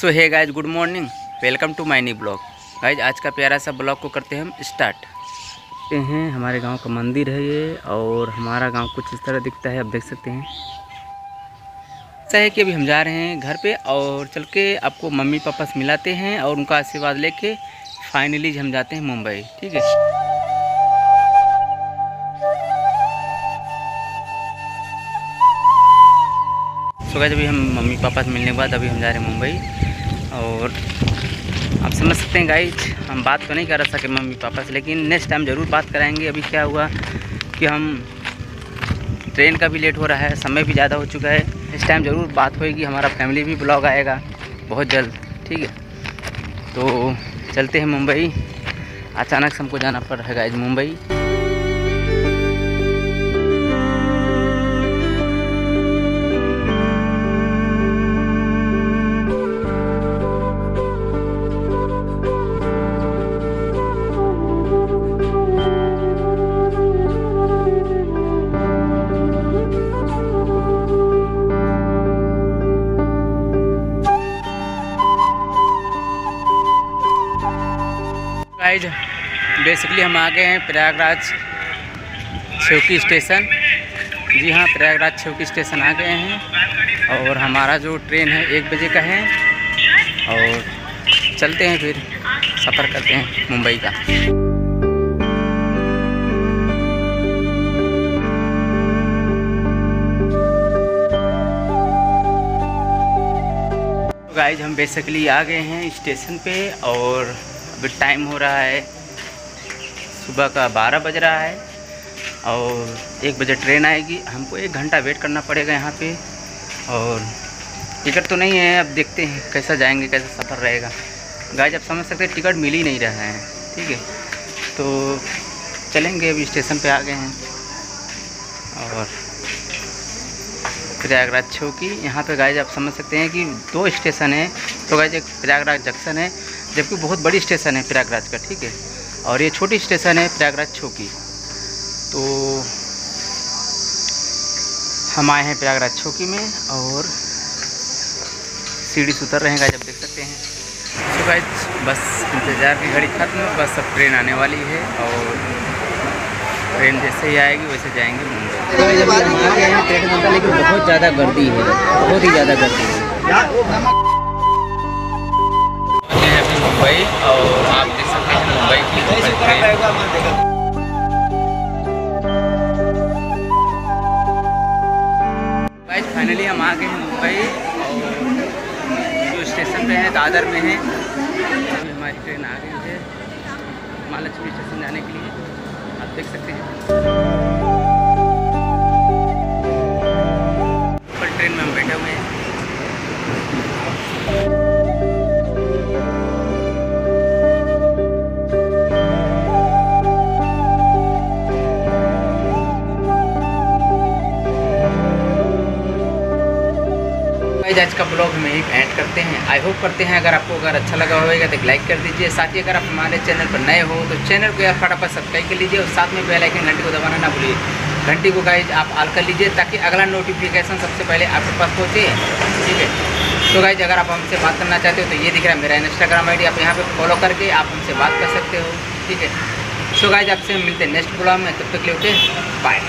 So hi guys good morning welcome to my knee blog guys आज का प्यारा सा ब्लॉग को करते हैं हम स्टार्ट ये हैं हमारे गाँव का मंदिर है ये, और हमारा गाँव कुछ इस तरह दिखता है, आप देख सकते हैं। ऐसा है कि अभी हम जा रहे हैं घर पे, और चल के आपको मम्मी पापा से मिलाते हैं, और उनका आशीर्वाद लेके फाइनली हम जाते हैं मुंबई, ठीक है? सो गए अभी हम मम्मी पापा से मिलने के बाद अभी हम जा रहे हैं मुंबई। और आप समझ सकते हैं गाइज़ हम बात तो नहीं कर सके मम्मी पापा से, लेकिन नेक्स्ट टाइम ज़रूर बात कराएँगे। अभी क्या हुआ कि हम ट्रेन का भी लेट हो रहा है, समय भी ज़्यादा हो चुका है। इस टाइम ज़रूर बात होएगी, हमारा फैमिली भी ब्लॉग आएगा बहुत जल्द, ठीक है? तो चलते हैं मुंबई। अचानक से हमको जाना पड़ रहा है गाइज़ मुंबई। गाइज़ बेसिकली हम आ गए हैं प्रयागराज छेवकी स्टेशन। जी हाँ प्रयागराज छेवकी स्टेशन आ गए हैं और हमारा जो ट्रेन है एक बजे का है और चलते हैं फिर, सफ़र करते हैं मुंबई का। तो गाइज़ हम बेसिकली आ गए हैं स्टेशन पे और अभी टाइम हो रहा है, सुबह का बारह बज रहा है और एक बजे ट्रेन आएगी। हमको एक घंटा वेट करना पड़ेगा यहाँ पे और टिकट तो नहीं है। अब देखते हैं कैसा जाएँगे, कैसा सफ़र रहेगा। गाय आप समझ सकते हैं टिकट मिल ही नहीं रहा है, ठीक है। तो चलेंगे, अभी स्टेशन पे आ गए हैं और प्रयागराज छो की यहाँ पे गाय आप समझ सकते हैं कि दो स्टेशन है। तो गाय एक प्रयागराज जंक्शन है जबकि बहुत बड़ी स्टेशन है प्रयागराज का, ठीक है? और ये छोटी स्टेशन है प्रयागराज छोकी तो हम आए हैं प्रयागराज छोकी में और सीढ़ी से उतर रहेगा, जब देख सकते हैं। बस इंतज़ार की घड़ी खत्म, बस अब ट्रेन आने वाली है और ट्रेन जैसे ही आएगी, वैसे जाएँगे मुंबई तो लेकिन बहुत ज़्यादा गर्दी है, बहुत ही ज़्यादा गर्दी है। मुंबई और आप देख सकते हैं मुंबई की ट्रेन फाइनली हम आ गए हैं मुंबई जो स्टेशन पे है, दादर में है। अभी हमारी ट्रेन आ गई है। महालक्ष्मी स्टेशन जाने के लिए। आप देख सकते हैं। गाइज़ आज का ब्लॉग में ही एंड करते हैं। आई होप करते हैं। अगर आपको अगर अच्छा लगा होगा तो लाइक कर दीजिए। साथ ही अगर आप हमारे चैनल पर नए हो तो चैनल को यार फटाफट सब्सक्राइब कर लीजिए और साथ में बेल आइकन घंटी को दबाना ना भूलिए। घंटी को गाइज़ आप आल कर लीजिए ताकि अगला नोटिफिकेशन सबसे पहले आपके पास पहुँचे। ठीक है? तो गाइज़ अगर आप हमसे बात करना चाहते हो तो ये दिख रहा है मेरा इंस्टाग्राम आई आप यहाँ पर फॉलो करके आप हमसे बात कर सकते हो। ठीक है? सो गाइज़ आपसे मिलते हैं नेक्स्ट ब्लॉग में। तब तक ले ओके बाय